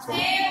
So